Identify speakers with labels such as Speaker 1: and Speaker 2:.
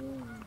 Speaker 1: Mm.